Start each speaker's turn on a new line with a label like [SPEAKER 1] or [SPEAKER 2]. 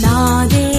[SPEAKER 1] ನಾದೇ